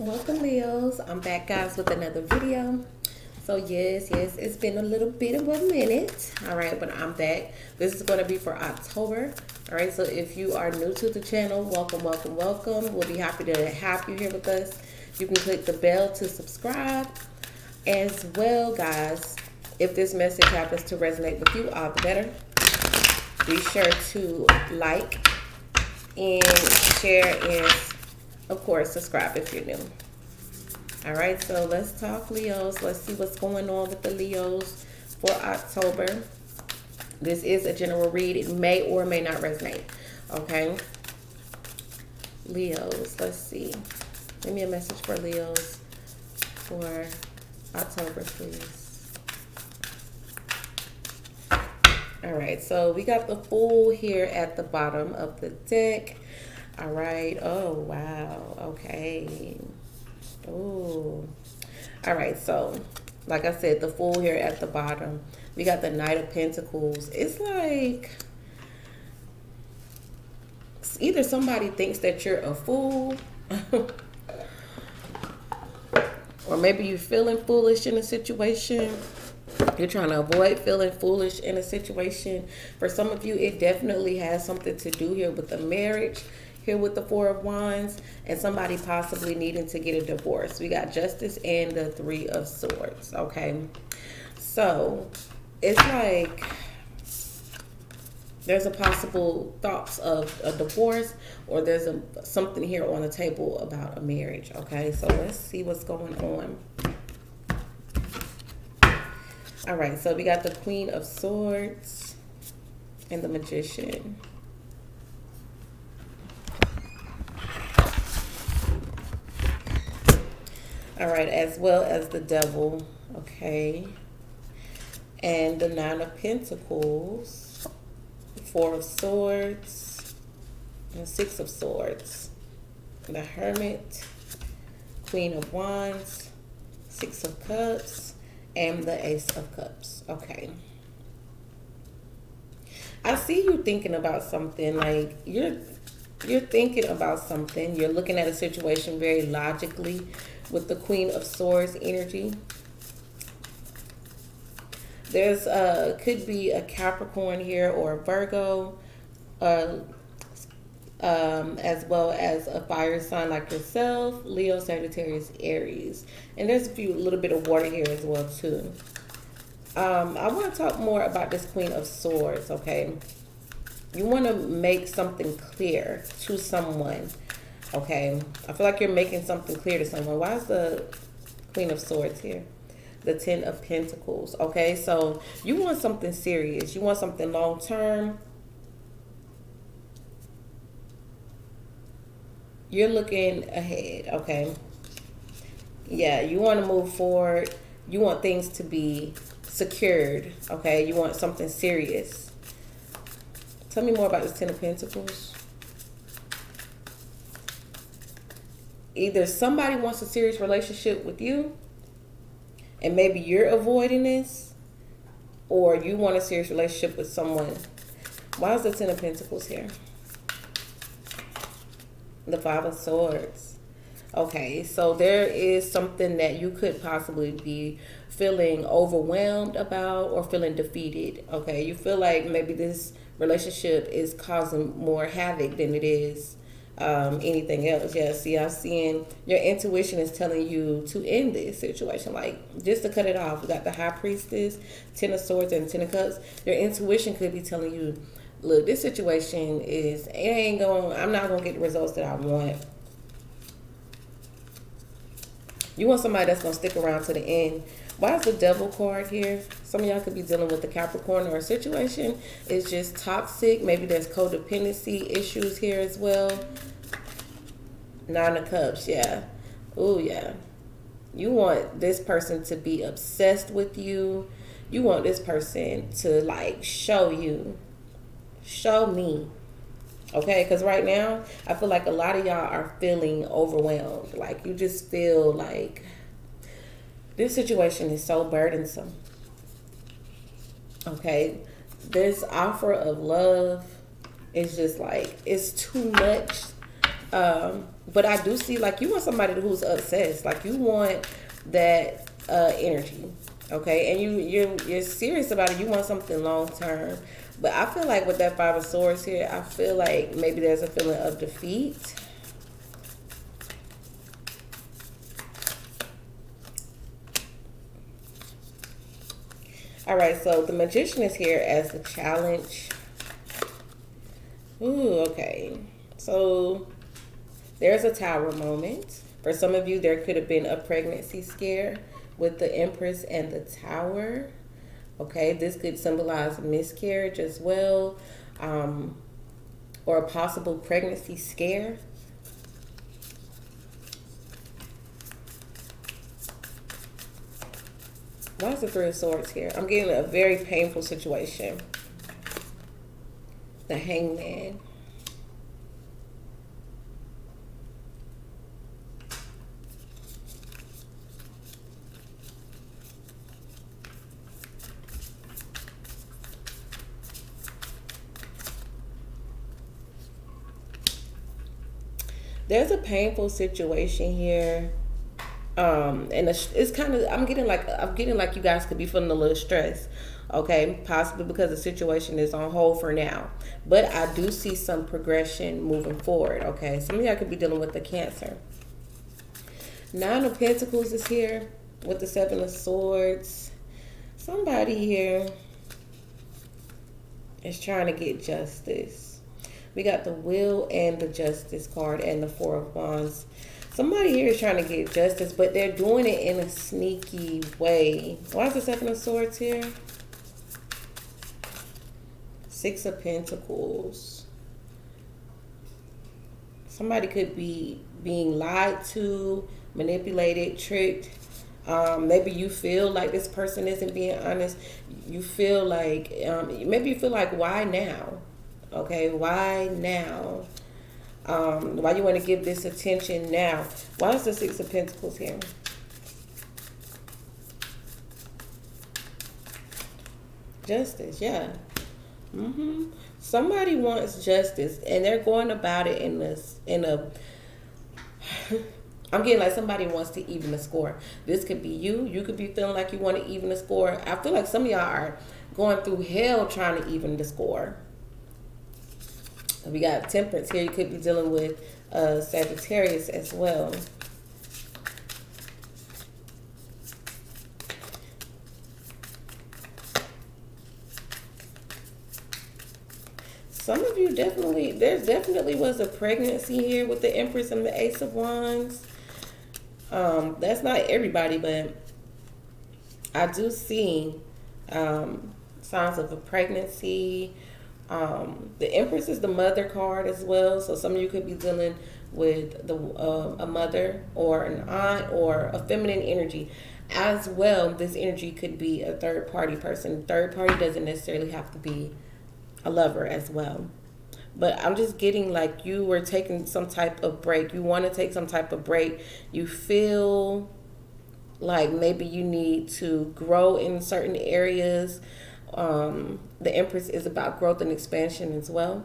Welcome Leos. I'm back guys with another video. So yes, yes, it's been a little bit of a minute. All right, but I'm back. This is going to be for October. All right, so if you are new to the channel, welcome, welcome, welcome. We'll be happy to have you here with us. You can click the bell to subscribe. As well, guys, if this message happens to resonate with you, all the better. Be sure to like and share and of course, subscribe if you're new. All right, so let's talk Leos. Let's see what's going on with the Leos for October. This is a general read. It may or may not resonate. Okay. Leos, let's see. Give me a message for Leos for October, please. All right, so we got the Fool here at the bottom of the deck. All right. Oh, wow. Okay. Oh. All right. So, like I said, the Fool here at the bottom. We got the Knight of Pentacles. It's like either somebody thinks that you're a fool or maybe you're feeling foolish in a situation you're trying to avoid feeling foolish in a situation for some of you it definitely has something to do here with the marriage here with the Four of Wands and somebody possibly needing to get a divorce. We got Justice and the Three of Swords, okay? So it's like there's a possible thoughts of a divorce or there's a something here on the table about a marriage, okay? So let's see what's going on. All right, so we got the Queen of Swords and the Magician. All right, as well as the devil, okay. And the nine of pentacles, four of swords, and six of swords. The hermit, queen of wands, six of cups, and the ace of cups. Okay. I see you thinking about something like you're you're thinking about something. You're looking at a situation very logically with the Queen of Swords energy. There's uh could be a Capricorn here or a Virgo, uh, um, as well as a fire sign like yourself, Leo, Sagittarius, Aries, and there's a few little bit of water here as well too. Um, I want to talk more about this Queen of Swords. Okay, you want to make something clear to someone Okay. I feel like you're making something clear to someone. Why is the Queen of Swords here? The Ten of Pentacles. Okay. So you want something serious. You want something long term. You're looking ahead. Okay. Yeah. You want to move forward. You want things to be secured. Okay. You want something serious. Tell me more about this Ten of Pentacles. Either somebody wants a serious relationship with you and maybe you're avoiding this or you want a serious relationship with someone. Why is the Ten of Pentacles here? The Five of Swords. Okay, so there is something that you could possibly be feeling overwhelmed about or feeling defeated. Okay, you feel like maybe this relationship is causing more havoc than it is um, anything else. Yeah, see, I'm seeing your intuition is telling you to end this situation, like just to cut it off. We got the High Priestess, Ten of Swords, and Ten of Cups. Your intuition could be telling you, look, this situation is, it ain't going, I'm not going to get the results that I want. You want somebody that's going to stick around to the end. Why is the devil card here? Some of y'all could be dealing with the Capricorn or a situation is just toxic. Maybe there's codependency issues here as well. Nine of Cups, yeah. Oh, yeah. You want this person to be obsessed with you. You want this person to like show you. Show me. Okay, because right now I feel like a lot of y'all are feeling overwhelmed. Like you just feel like this situation is so burdensome. Okay. This offer of love is just like, it's too much Um, but I do see like you want somebody who's obsessed. Like you want that uh, energy, okay? And you you're you're serious about it. You want something long term. But I feel like with that five of swords here, I feel like maybe there's a feeling of defeat. All right, so the magician is here as the challenge. Ooh, okay. So there's a tower moment. For some of you, there could have been a pregnancy scare with the Empress and the Tower. Okay, this could symbolize miscarriage as well, um, or a possible pregnancy scare. Why is the Three of Swords here? I'm getting a very painful situation. The Hangman. There's a painful situation here um and it's kind of i'm getting like i'm getting like you guys could be feeling a little stressed okay possibly because the situation is on hold for now. But i do see some progression moving forward okay? Some of y'all could be dealing with the cancer. Nine of pentacles is here with the seven of swords. Somebody here is trying to get justice we got the Wheel and the justice card and the four of wands Somebody here is trying to get justice, but they're doing it in a sneaky way. Why is the Seven of Swords here? Six of Pentacles. Somebody could be being lied to, manipulated, tricked. Um, maybe you feel like this person isn't being honest. You feel like, um, maybe you feel like, why now? Okay, why now? Um, why you want to give this attention now? Why is the Six of Pentacles here? Justice, yeah. Mm-hmm. Somebody wants justice, and they're going about it in this in a. I'm getting like somebody wants to even the score. This could be you. You could be feeling like you want to even the score. I feel like some of y'all are going through hell trying to even the score. We got temperance here. You could be dealing with uh, Sagittarius as well. Some of you definitely, there's definitely was a pregnancy here with the Empress and the Ace of Wands. Um, that's not everybody, but I do see um, signs of a pregnancy, um, the Empress is the mother card as well. So some of you could be dealing with the uh, a mother or an aunt or a feminine energy. As well, this energy could be a third party person. Third party doesn't necessarily have to be a lover as well. But I'm just getting like you were taking some type of break. You want to take some type of break. You feel like maybe you need to grow in certain areas um, the Empress is about growth and expansion as well.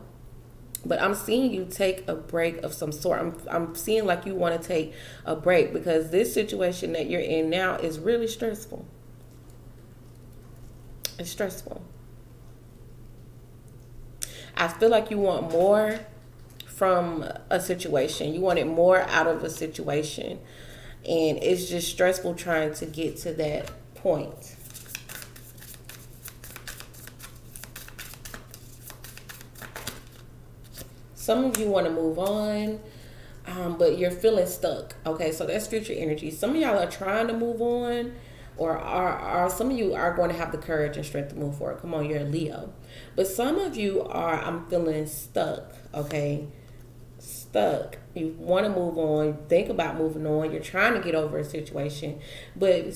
But I'm seeing you take a break of some sort. I'm, I'm seeing like you want to take a break because this situation that you're in now is really stressful. It's stressful. I feel like you want more from a situation. You want it more out of a situation. And it's just stressful trying to get to that point. Some of you want to move on, um, but you're feeling stuck. Okay, so that's future energy. Some of y'all are trying to move on, or are, are some of you are going to have the courage and strength to move forward. Come on, you're a Leo. But some of you are, I'm feeling stuck. Okay, stuck. You want to move on, think about moving on. You're trying to get over a situation, but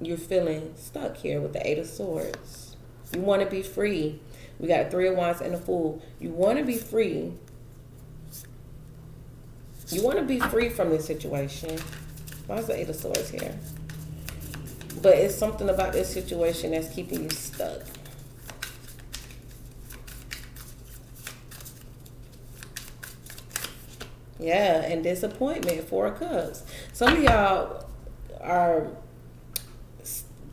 you're feeling stuck here with the Eight of Swords. You want to be free. We got Three of Wands and a Fool. You want to be free, you want to be free from this situation. Why's the Eight of Swords here? But it's something about this situation that's keeping you stuck. Yeah, and disappointment, Four of Cups. Some of y'all are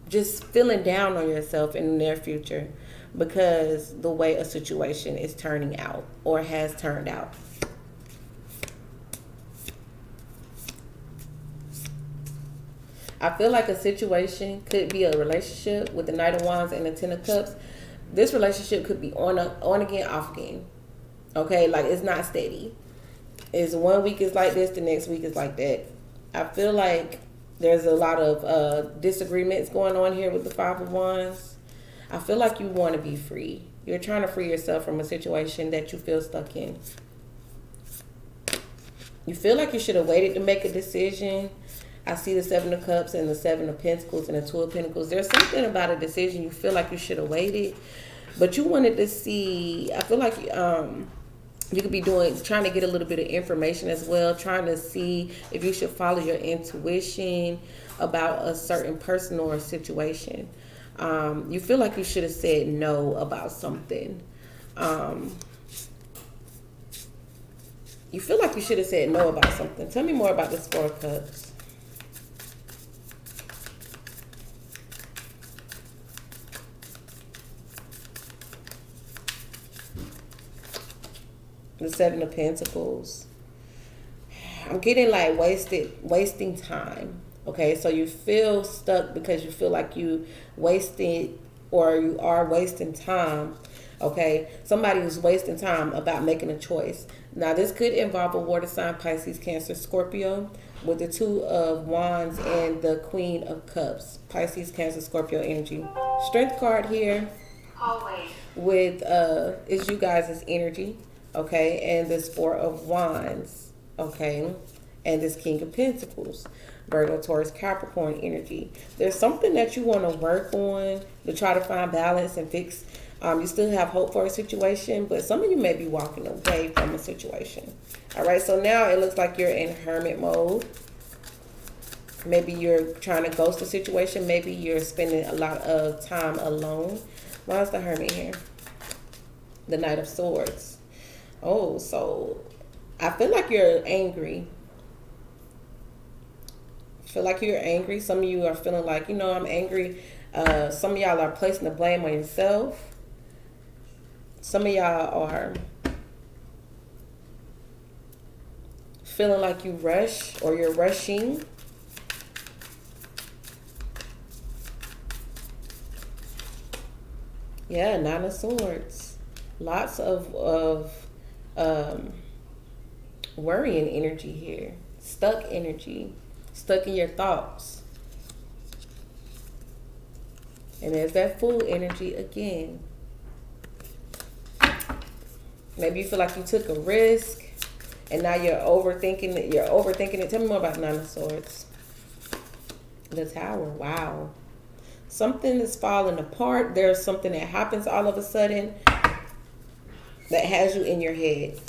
just feeling down on yourself in the near future because the way a situation is turning out or has turned out. I feel like a situation could be a relationship with the Knight of Wands and the Ten of Cups. This relationship could be on a, on again, off again. Okay, like it's not steady. It's one week is like this, the next week is like that. I feel like there's a lot of uh, disagreements going on here with the Five of Wands. I feel like you want to be free. You're trying to free yourself from a situation that you feel stuck in. You feel like you should have waited to make a decision I see the Seven of Cups and the Seven of Pentacles and the Two of Pentacles. There's something about a decision you feel like you should have waited, but you wanted to see. I feel like um, you could be doing trying to get a little bit of information as well, trying to see if you should follow your intuition about a certain person or a situation. Um, you feel like you should have said no about something. Um, you feel like you should have said no about something. Tell me more about this Four of Cups. The seven of pentacles. I'm getting like wasted wasting time okay? So you feel stuck because you feel like you wasted or you are wasting time okay? Somebody who's wasting time about making a choice. Now this could involve a water sign pisces cancer scorpio with the two of wands and the queen of cups. Pisces cancer scorpio energy. Strength card here. Always. with uh is you guys' energy okay, and this Four of Wands, okay, and this King of Pentacles, Virgo, Taurus, Capricorn energy. There's something that you want to work on to try to find balance and fix. Um, you still have hope for a situation, but some of you may be walking away from a situation. All right, so now it looks like you're in hermit mode. Maybe you're trying to ghost a situation. Maybe you're spending a lot of time alone. Why is the hermit here? The Knight of Swords. Oh, so I feel like you're angry. feel like you're angry. Some of you are feeling like, you know, I'm angry. Uh, some of y'all are placing the blame on yourself. Some of y'all are feeling like you rush or you're rushing. Yeah, Nine of Swords. Lots of, of um, worrying energy here, stuck energy, stuck in your thoughts. And there's that fool energy again. Maybe you feel like you took a risk and now you're overthinking it. You're overthinking it. Tell me more about Nine of Swords. The Tower. Wow. Something is falling apart. There's something that happens all of a sudden that has you in your head.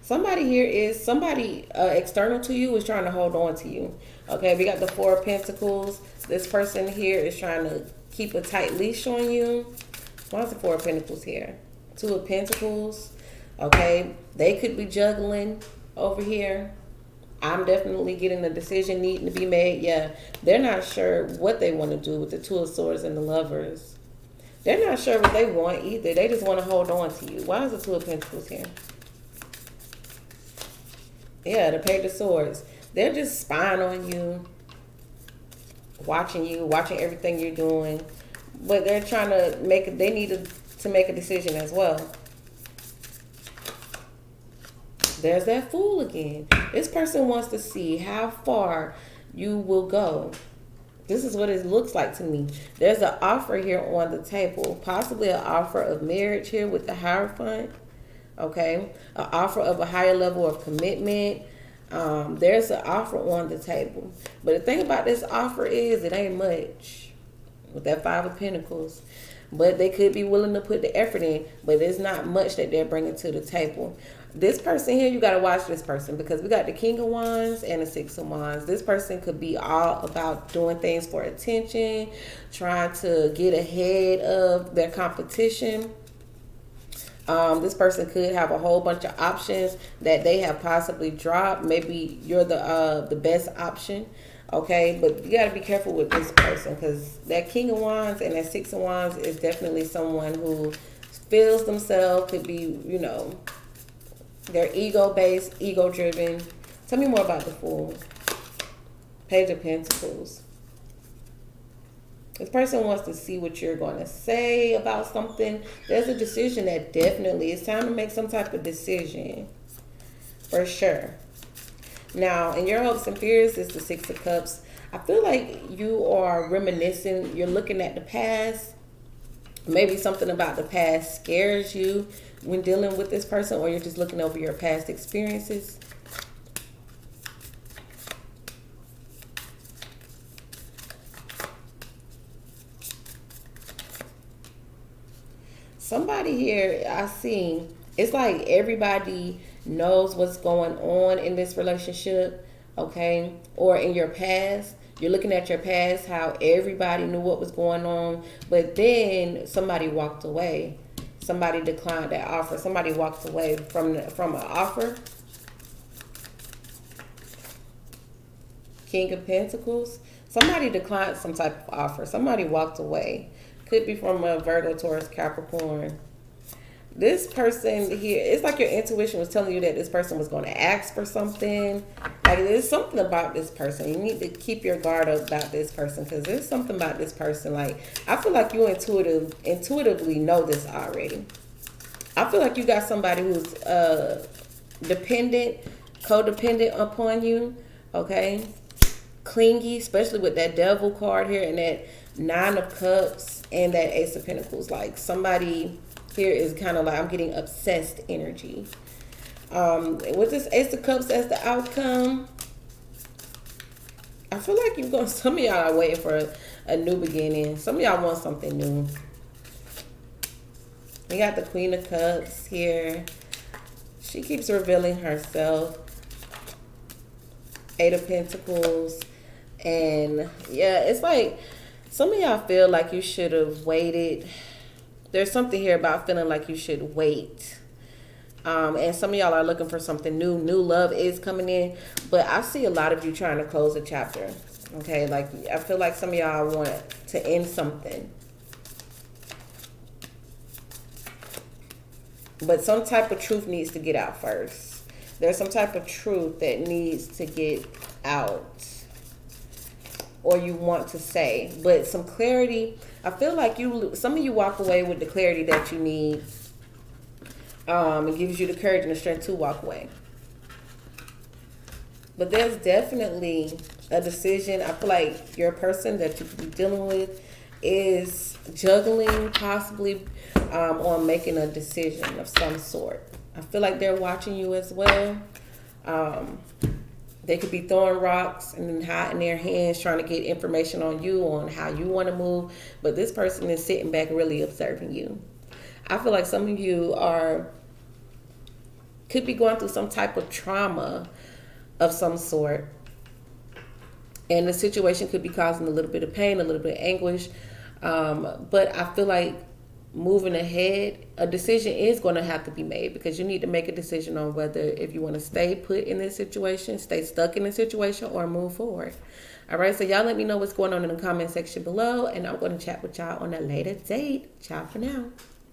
Somebody here is somebody uh, external to you is trying to hold on to you. Okay, we got the Four of Pentacles. This person here is trying to keep a tight leash on you. Why is the Four of Pentacles here? Two of Pentacles. Okay, they could be juggling over here. I'm definitely getting a decision needing to be made. Yeah, they're not sure what they want to do with the Two of Swords and the Lovers. They're not sure what they want either. They just want to hold on to you. Why is the Two of Pentacles here? Yeah, the Page of Swords. They're just spying on you, watching you, watching everything you're doing. But they're trying to make, they need to, to make a decision as well. There's that fool again. This person wants to see how far you will go. This is what it looks like to me. There's an offer here on the table, possibly an offer of marriage here with the Hierophant. Okay, an offer of a higher level of commitment. Um, there's an offer on the table, but the thing about this offer is it ain't much. With that Five of Pentacles, but they could be willing to put the effort in, but there's not much that they're bringing to the table. This person here, you got to watch this person because we got the King of Wands and the Six of Wands. This person could be all about doing things for attention, trying to get ahead of their competition. Um, this person could have a whole bunch of options that they have possibly dropped. Maybe you're the uh, the best option, okay? But you got to be careful with this person because that King of Wands and that Six of Wands is definitely someone who feels themselves could be, you know, they're ego based, ego driven. Tell me more about the Fool. Page of Pentacles. This person wants to see what you're going to say about something. There's a decision that definitely it's time to make some type of decision. For sure. Now, in your hopes and fears is the Six of Cups. I feel like you are reminiscing. You're looking at the past. Maybe something about the past scares you when dealing with this person or you're just looking over your past experiences. Somebody here I see, it's like everybody knows what's going on in this relationship, okay? Or in your past. You're looking at your past, how everybody knew what was going on, but then somebody walked away somebody declined that offer. Somebody walked away from the, from an offer. King of Pentacles. Somebody declined some type of offer. Somebody walked away. Could be from a Virgo, Taurus, Capricorn this person here, it's like your intuition was telling you that this person was going to ask for something. Like there's something about this person. You need to keep your guard up about this person because there's something about this person. Like I feel like you intuitive intuitively know this already. I feel like you got somebody who's uh dependent, codependent upon you. Okay, clingy, especially with that devil card here and that nine of cups and that ace of pentacles. Like somebody here is kind of like I'm getting obsessed energy. Um, with this Ace of Cups as the outcome, I feel like you're going. Some of y'all are waiting for a, a new beginning. Some of y'all want something new. We got the Queen of Cups here. She keeps revealing herself. Eight of Pentacles. And yeah, it's like some of y'all feel like you should have waited there's something here about feeling like you should wait. Um, and some of y'all are looking for something new. New love is coming in, but I see a lot of you trying to close a chapter. Okay, like I feel like some of y'all want to end something. But some type of truth needs to get out first. There's some type of truth that needs to get out or you want to say. But some clarity, I feel like you some of you walk away with the clarity that you need. Um, it gives you the courage and the strength to walk away. But there's definitely a decision. I feel like your person that you could be dealing with is juggling, possibly um, on making a decision of some sort. I feel like they're watching you as well. Um, they could be throwing rocks and then hiding their hands trying to get information on you on how you want to move. But this person is sitting back really observing you. I feel like some of you are could be going through some type of trauma of some sort. And the situation could be causing a little bit of pain a little bit of anguish. Um, but i feel like moving ahead, a decision is going to have to be made because you need to make a decision on whether if you want to stay put in this situation, stay stuck in this situation, or move forward. All right, so y'all let me know what's going on in the comment section below, and I'm going to chat with y'all on a later date. Ciao for now.